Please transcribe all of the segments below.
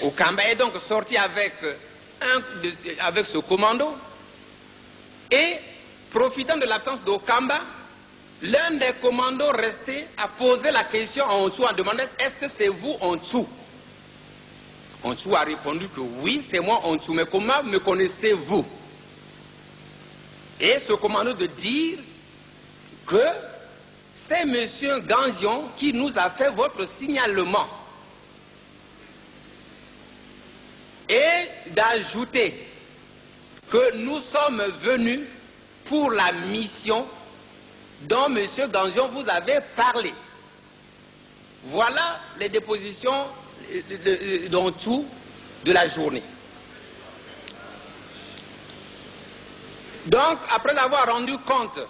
au Kamba est donc sorti avec, un, avec ce commando et profitant de l'absence d'Okamba, l'un des commandos restés a posé la question en dessous en demandant est-ce que c'est vous En dessous a répondu que oui, c'est moi dessous, mais comment me connaissez-vous? Et ce commando de dire que c'est M. Ganzion qui nous a fait votre signalement. Et d'ajouter que nous sommes venus pour la mission dont M. Ganzion vous avait parlé. Voilà les dépositions dans tout de la journée. Donc, après avoir rendu compte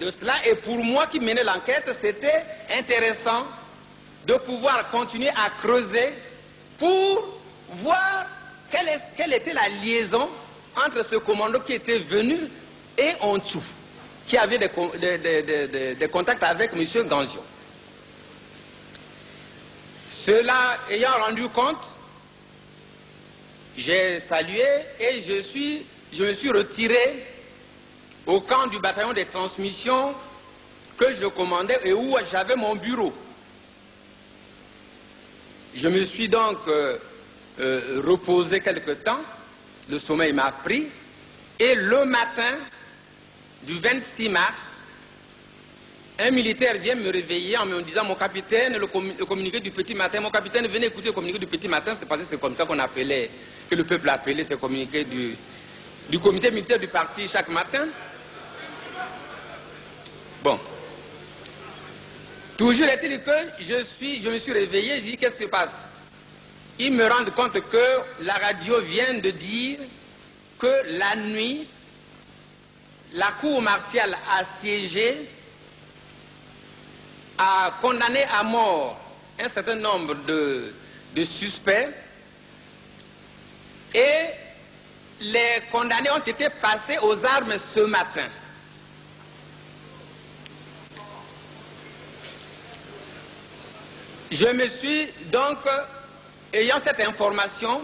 de cela, et pour moi qui menais l'enquête, c'était intéressant de pouvoir continuer à creuser pour voir quelle, était la liaison entre ce commando qui était venu et tout, qui avait des, contacts avec M. Ganzio. Cela ayant rendu compte, j'ai salué et je me suis retiré au camp du bataillon des transmissions que je commandais et où j'avais mon bureau. Je me suis donc euh, euh, reposé quelque temps, le sommeil m'a pris, et le matin, du 26 mars, un militaire vient me réveiller en me disant, mon capitaine, le, communiqué du petit matin, mon capitaine, venez écouter le communiqué du petit matin, c'est parce que c'est comme ça qu'on appelait, que le peuple appelait ce communiqué du, comité militaire du parti chaque matin. Bon. Toujours est-il que je, je me suis réveillé, je dis, qu'est-ce qui se passe? Ils me rendent compte que la radio vient de dire que la nuit, la cour martiale a siégé, a condamné à mort un certain nombre de, suspects et les condamnés ont été passés aux armes ce matin. Je me suis donc, ayant cette information,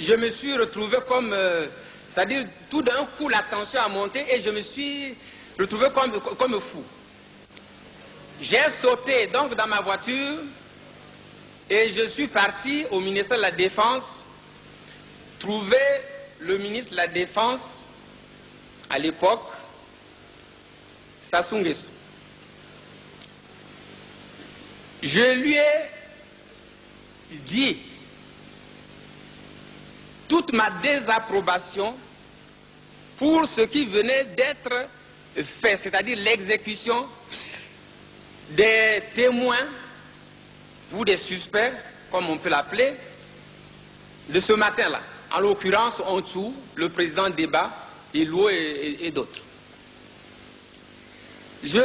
je me suis retrouvé comme euh, c'est-à-dire, tout d'un coup, la tension a monté et je me suis retrouvé comme, comme fou. J'ai sauté donc dans ma voiture et je suis parti au ministère de la Défense trouver le ministre de la Défense à l'époque, Sassou. Je lui ai dit toute ma désapprobation pour ce qui venait d'être fait, c'est-à-dire l'exécution des témoins ou des suspects, comme on peut l'appeler, de ce matin-là. En l'occurrence, en dessous, le président Débat, Ilou et, et d'autres. Je...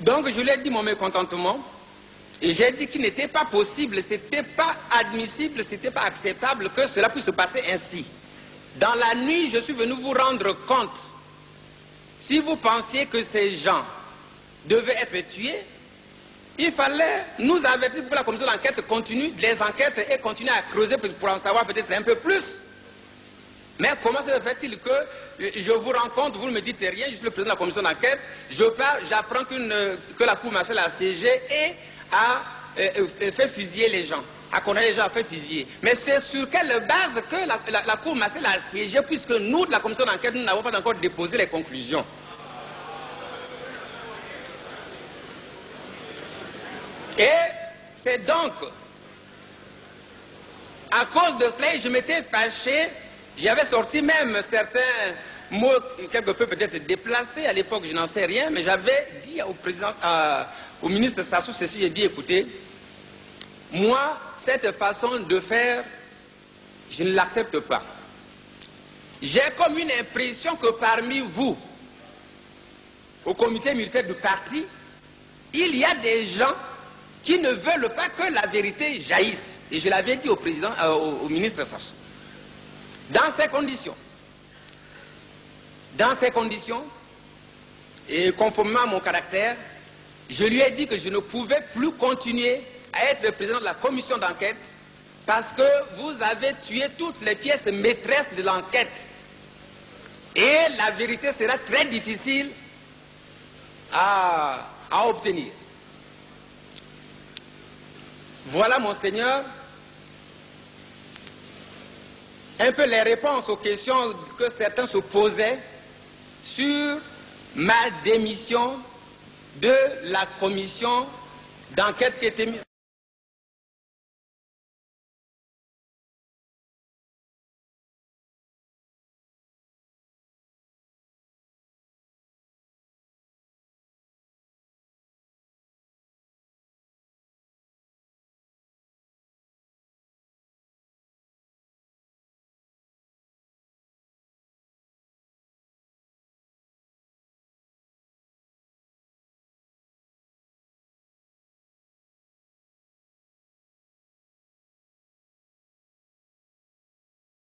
Donc, je lui ai dit mon mécontentement. Et j'ai dit qu'il n'était pas possible, ce n'était pas admissible, ce n'était pas acceptable que cela puisse se passer ainsi. Dans la nuit, je suis venu vous rendre compte. Si vous pensiez que ces gens devaient être tués, il fallait nous avertir pour que la commission d'enquête continue les enquêtes et continue à creuser pour en savoir peut-être un peu plus. Mais comment se fait-il que je vous rencontre, vous ne me dites rien, je suis le président de la commission d'enquête, je pars, j'apprends que la Cour martiale a siégé et a euh, euh, fait fusiller les gens, a condamné les gens à faire fusiller. Mais c'est sur quelle base que la, Cour martiale a siégé, puisque nous, de la commission d'enquête, nous n'avons pas encore déposé les conclusions. Et c'est donc à cause de cela, je m'étais fâché, j'avais sorti même certains mots quelque peu peut-être déplacés, à l'époque je n'en sais rien, mais j'avais dit au président, au ministre Sassou ceci, j'ai dit, écoutez, moi, cette façon de faire, je ne l'accepte pas. J'ai comme une impression que parmi vous, au comité militaire du parti, il y a des gens qui ne veulent pas que la vérité jaillisse. Et je l'avais dit au euh, au, ministre Sassou. Dans ces conditions, dans ces conditions, et conformément à mon caractère, je lui ai dit que je ne pouvais plus continuer à être le président de la commission d'enquête parce que vous avez tué toutes les pièces maîtresses de l'enquête. Et la vérité sera très difficile à, à obtenir. Voilà, monseigneur, un peu les réponses aux questions que certains se posaient sur ma démission de la commission d'enquête qui était mise.